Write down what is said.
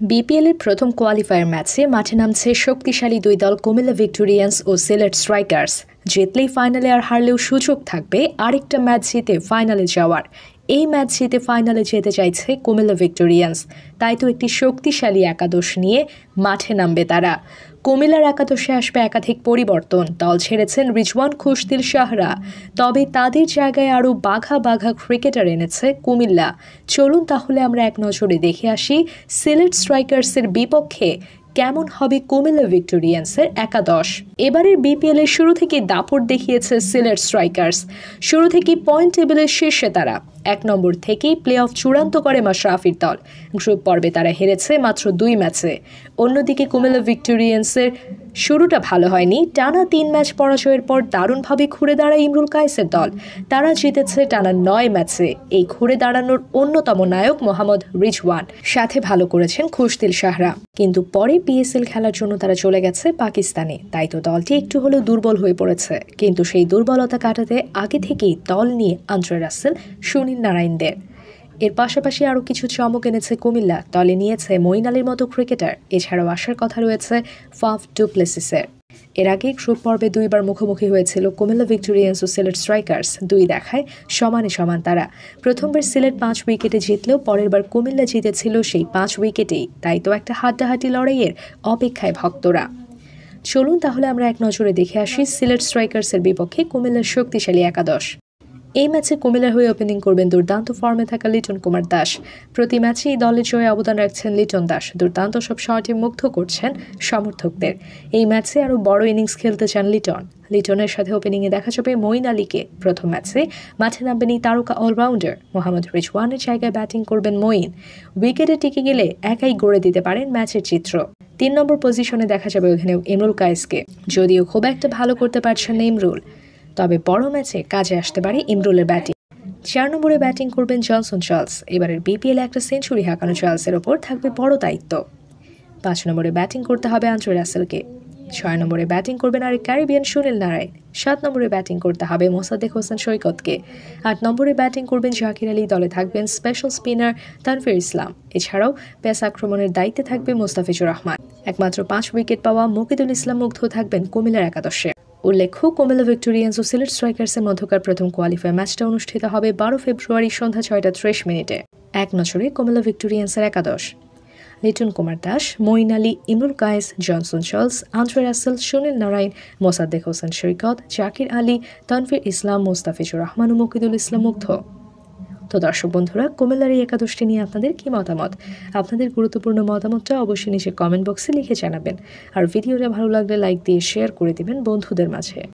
বিপিএলের প্রথম কোয়ালিফায়ার ম্যাচে মাঠে নামছে শক্তিশালী দুই দল কুমিল্লা ভিক্টোরিয়ান্স ও সিলেট স্ট্রাইকার্স। জিতলেই ফাইনালে আর হারলেও সুযোগ থাকবে আরেকটা ম্যাচ জিতে ফাইনালে যাওয়ার। এই ম্যাচ জিতে ফাইনালে যেতে চাইছে কুমিল্লা ভিক্টোরিয়ান্স। তাই তো একটি শক্তিশালী একাদশ নিয়ে মাঠে নামবে তারা। কুমিল্লার একাদশে আসবে একাধিক পরিবর্তন। দল ছেড়েছেন রিজওয়ান খুশদিল শাহরা। তবে তাদের জায়গায় আরও বাঘা বাঘা ক্রিকেটার এনেছে কুমিল্লা। চলুন তাহলে আমরা এক নজরে দেখে আসি সিলেট স্ট্রাইকার্সের বিপক্ষে কেমন হবে কুমিল্লা ভিক্টোরিয়ান্সের একাদশ? এবারের বিপিএল এর শুরু থেকে দাপট দেখিয়েছে সিলেট স্ট্রাইকার্স। শুরু থেকে পয়েন্ট টেবিলের শীর্ষে তারা। এক নম্বর থেকেই প্লে অফ চূড়ান্ত করে মাশরাফির দল। গ্রুপ পর্বে তারা হেরেছে মাত্র দুই ম্যাচে। অন্যদিকে কুমিল্লা ভিক্টোরিয়ান্সের শুরুটা ভালো হয়নি। টানা তিন ম্যাচ পরাজয়ের পর দারুণভাবে ঘুরে দাঁড়ায় ইমরুল কায়েসের দল। তারা জিতেছে টানা নয় ম্যাচে। এই ঘুরে দাঁড়ানোর অন্যতম নায়ক মোহাম্মদ রিজওয়ান। সাথে ভালো করেছেন খুশদিল শাহরা। কিন্তু পরে পিএসএল খেলার জন্য তারা চলে গেছে পাকিস্তানে। তাই তো দলটি একটু হলেও দুর্বল হয়ে পড়েছে। কিন্তু সেই দুর্বলতা কাটাতে আগে থেকেই দল নিয়ে আন্দ্রে রাসেল, সুনীল নারায়ণদের। এর পাশাপাশি আরও কিছু চমক এনেছে কুমিল্লা। দলে নিয়েছে মঈন আলীর মতো ক্রিকেটার। এছাড়াও আসার কথা রয়েছে ফাফ ডুপ্লেসিসের। এর আগে গ্রুপ পর্বে দুইবার মুখোমুখি হয়েছিল কুমিল্লা ভিক্টোরিয়ান্স ও সিলেট স্ট্রাইকার্স। দুই দেখায় সমানে সমান তারা। প্রথমবার সিলেট পাঁচ উইকেটে জিতলেও পরের বার কুমিল্লা জিতেছিল সেই পাঁচ উইকেটেই। তাই তো একটা হাড্ডাহাড্ডি লড়াইয়ের অপেক্ষায় ভক্তরা। চলুন তাহলে আমরা এক নজরে দেখে আসি সিলেট স্ট্রাইকার্সের বিপক্ষে কুমিল্লার শক্তিশালী একাদশ। এই ম্যাচে কুমিল্লার হয়ে ওপেনিং করবেন দুর্দান্ত ফর্মে থাকা লিটন কুমার দাস। প্রতি ম্যাচেই দলের জয়ে অবদান রাখছেন লিটন দাস। দুর্দান্ত সব শটে মুগ্ধ করছেন সমর্থকদের। এই ম্যাচে আরও বড় ইনিংস খেলতে চান লিটন। লিটনের সাথে ওপেনিংয়ে দেখা যাবে মঈন আলীকে। প্রথম ম্যাচে মাঠে নামবেন এই তারকা অলরাউন্ডার মোহাম্মদ রিজওয়ানের জায়গায় ব্যাটিং করবেন মঈন। উইকেটে টিকে গেলে একাই গড়ে দিতে পারেন ম্যাচের চিত্র। তিন নম্বর পজিশনে দেখা যাবে ওখানে ইমরুল কায়েসকে। যদিও খুব একটা ভালো করতে পারছেন না ইমরুল। তবে বড় ম্যাচে কাজে আসতে পারে ইমরুলের ব্যাটিং। চার নম্বরে ব্যাটিং করবেন জনসন চার্লস। এবারের বিপিএল একটা সেঞ্চুরি হাঁকানো চার্লসের ওপর থাকবে বড় দায়িত্ব। পাঁচ নম্বরে ব্যাটিং করতে হবে আন্দ্রে রাসেলকে। ছয় নম্বরে ব্যাটিং করবেন আর ক্যারিবিয়ান সুনীল নারায়ণ। সাত নম্বরে ব্যাটিং করতে হবে মোসাদ্দেক হোসেন সৈকতকে। আট নম্বরে ব্যাটিং করবেন জাকির আলী। দলে থাকবেন স্পেশাল স্পিনার তানফির ইসলাম। এছাড়াও পেস আক্রমণের দায়িত্বে থাকবে মোস্তাফিজুর রহমান। একমাত্র পাঁচ উইকেট পাওয়া মুকিদুল ইসলাম মুগ্ধ থাকবেন কুমিল্লার একাদশে। উল্লেখ্য, কুমিল্লা ভিক্টোরিয়ান্স ও সিলেট স্ট্রাইকার্সের মধ্যকার প্রথম কোয়ালিফায়ার ম্যাচটা অনুষ্ঠিত হবে বারো ফেব্রুয়ারি সন্ধ্যা ছয়টা ত্রিশ মিনিটে। এক নজরে কুমিল্লা ভিক্টোরিয়ান্সের একাদশ। Liton Kumar Das, Moeen Ali, Imrul Kayes, Johnson Charles Andre Russell, Sunil Narine, Mosaddek Hossain শরিকত, Zakir Ali Tanvir Islam, Mustafizur Rahman ও মকিদুল ইসলাম মুগ্ধ। তো দর্শক বন্ধুরা, কুমিল্লার এই একাদশটি নিয়ে আপনাদের কি মতামত? আপনাদের গুরুত্বপূর্ণ মতামতটা অবশ্যই নিচে কমেন্ট বক্সে লিখে জানাবেন। আর ভিডিওটা ভালো লাগলে লাইক দিয়ে শেয়ার করে দেবেন বন্ধুদের মাঝে।